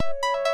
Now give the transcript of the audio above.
you